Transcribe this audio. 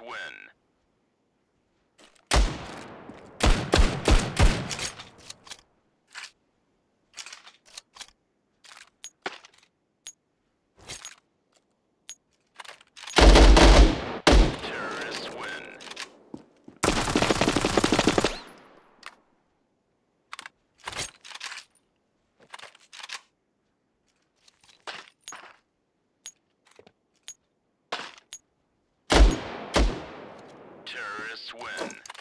Win. this win.